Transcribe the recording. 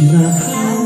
起那。